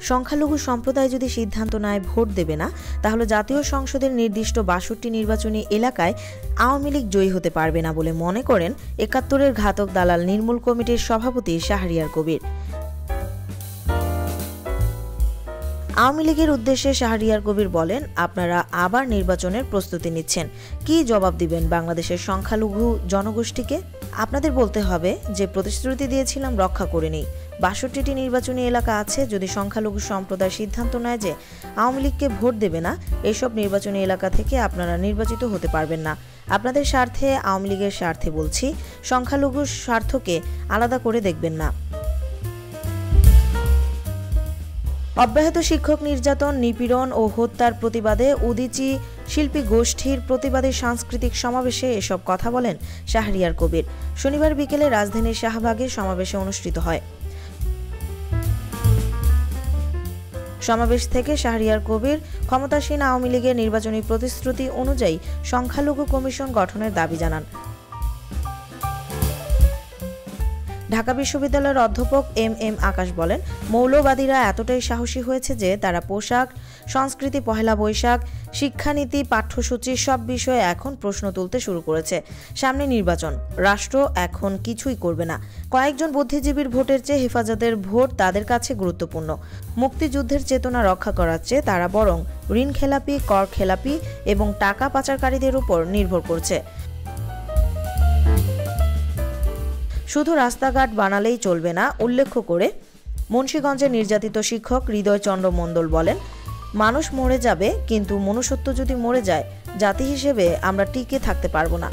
সংখ্যালঘু সম্প্রদায় যদি সিদ্ধান্ত নেয় ভোট দেবে না, তাহলে জাতীয় সংসদের নির্দিষ্ট বাষট্টি নির্বাচনী এলাকায় আওয়ামী লীগ জয়ী হতে পারবে না বলে মনে করেন একাত্তরের ঘাতক দালাল নির্মূল কমিটির সভাপতি শাহরিয়ার কবির। আওয়ামী লীগের উদ্দেশ্যে শাহরিয়ার কবির বলেন, আপনারা আবার নির্বাচনের প্রস্তুতি নিচ্ছেন। কি জবাব দিবেন বাংলাদেশের সংখ্যালঘু জনগোষ্ঠীকে? আপনাদের বলতে হবে যে প্রতিশ্রুতি দিয়েছিলাম রক্ষা করে নেই। বাষট্টিটি নির্বাচনী এলাকা আছে, যদি সংখ্যালঘু সম্প্রদায় সিদ্ধান্ত নেয় যে আওয়ামী লীগকে ভোট দেবে না, এসব নির্বাচনী এলাকা থেকে আপনারা নির্বাচিত হতে পারবেন না। আপনাদের স্বার্থে, আওয়ামী লীগের স্বার্থে বলছি সংখ্যালঘু স্বার্থকে আলাদা করে দেখবেন না। অব্যাহত শিক্ষক নির্যাতন, নিপীড়ন ও হত্যার প্রতিবাদে উদিচি শিল্পী গোষ্ঠীর প্রতিবাদী সাংস্কৃতিক সমাবেশে এসব কথা বলেন শাহরিয়ার কবির। শনিবার বিকেলে রাজধানীর শাহবাগে সমাবেশে অনুষ্ঠিত হয়। সমাবেশ থেকে শাহরিয়ার কবির ক্ষমতাসীন আওয়ামী লীগের নির্বাচনী প্রতিশ্রুতি অনুযায়ী সংখ্যালঘু কমিশন গঠনের দাবি জানান। ঢাকা বিশ্ববিদ্যালয়ের অধ্যাপক এম এম আকাশ বলেন, মৌলবাদীরা এতটাই সাহসী হয়েছে যে তারা পোশাক, সংস্কৃতি পহেলা বৈশাখ, শিক্ষানীতি, পাঠ্যসূচি সব বিষয়ে এখন প্রশ্ন তুলতে শুরু করেছে। সামনে নির্বাচন, রাষ্ট্র এখন কিছুই করবে না। কয়েকজন বুদ্ধিজীবীর ভোটের চেয়ে হেফাজতের ভোট তাদের কাছে গুরুত্বপূর্ণ। মুক্তিযুদ্ধের চেতনা রক্ষা করার চেয়ে তারা বরং ঋণ খেলাপি, কর খেলাপি এবং টাকা পাচারকারীদের উপর নির্ভর করছে। শুধু রাস্তাঘাট বানালেই চলবে না উল্লেখ করে মুন্সীগঞ্জে নির্যাতিত শিক্ষক হৃদয়চন্দ্র মণ্ডল বলেন, মানুষ মরে যাবে, কিন্তু মনুষ্যত্ব যদি মরে যায়, জাতি হিসেবে আমরা টিকে থাকতে পারব না।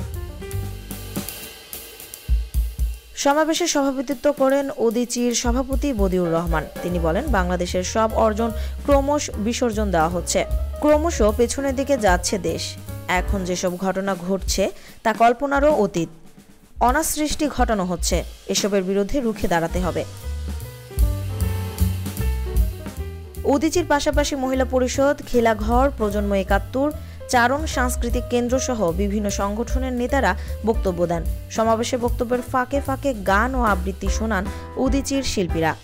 সমাবেশে সভাপতিত্ব করেন ওদিচির সভাপতি বদিউর রহমান। তিনি বলেন, বাংলাদেশের সব অর্জন ক্রমশ বিসর্জন দেওয়া হচ্ছে। ক্রমশ পেছনের দিকে যাচ্ছে দেশ। এখন যেসব ঘটনা ঘটছে, তা কল্পনারও অতীত। অনাসৃষ্টি ঘটানো হচ্ছে। এসবের বিরুদ্ধে রুখে দাঁড়াতে হবে। উদিচির পাশাপাশি মহিলা পরিষদ, খেলাঘর, প্রজন্ম একাত্তর, চারণ সাংস্কৃতিক কেন্দ্র সহ বিভিন্ন সংগঠনের নেতারা বক্তব্য দেন। সমাবেশে বক্তব্যের ফাঁকে ফাঁকে গান ও আবৃত্তি শোনান উদিচির শিল্পীরা।